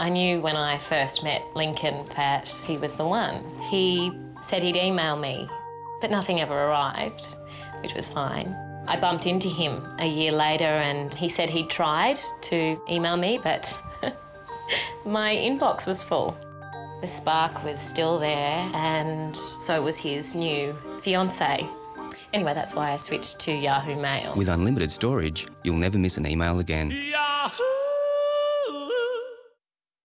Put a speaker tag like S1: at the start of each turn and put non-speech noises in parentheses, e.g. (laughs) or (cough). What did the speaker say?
S1: I knew when I first met Lincoln that he was the one. He said he'd email me, but nothing ever arrived, which was fine. I bumped into him a year later and he said he'd tried to email me, but (laughs) my inbox was full. The spark was still there, and so was his new fiance. Anyway, that's why I switched to Yahoo Mail.
S2: With unlimited storage, you'll never miss an email again.
S3: Yahoo!